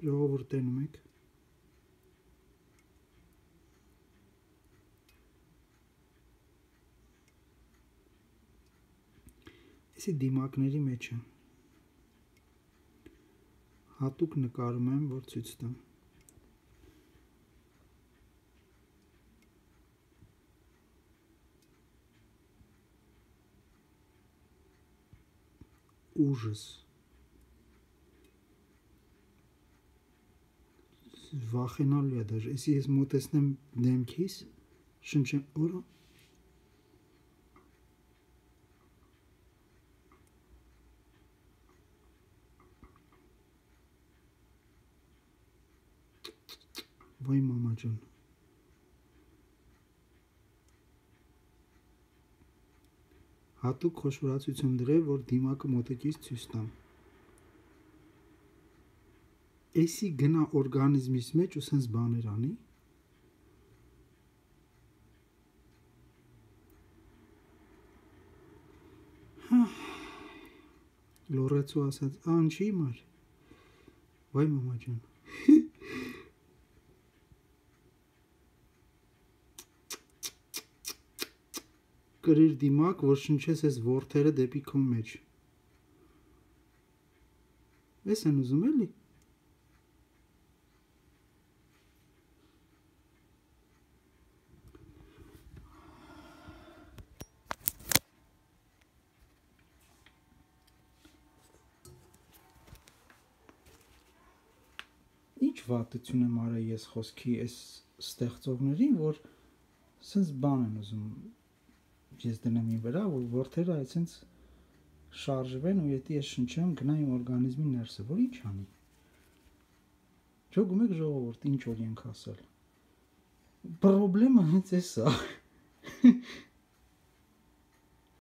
ժողովուրդ տենում եք։ Էսի դիմակների մեջ է։ Հատուկ նկարում եմ, որ ցույց տամ։ Ужас վախենալու է դաժե։ Էսի ես մոտեցնեմ դեմքիս, շնչեմ, որը Վայ մամա ջան։ Հատուկ խոշորացություն դրել, որ դիմակը մոտիկից ցույց տամ էսի գնա օրգանիզմից մեջ ու սենց բաներ անի հա։ լորեցու ասաց ան չի մար վայ մամա ջան գրիր դիմակ որ շնչես այս ворթերը դեպի քո մեջ ես են ուզում էլի ի՞նչ վատություն եմ արել ես խոսքի այս ստեղծողներին, որ սենց բան են ուզում ես դնեմ ի վրա, որ որթերը այ սենց շարժվեն ու եթե ես շնչեմ, գնա իմ օրգանիզմի ներսը, որ ի՞նչ անի։ Չէ՞ գումեք ժողովուրդ, ինչ օր ենք ասել։ Պրոբլեմը հենց էս է։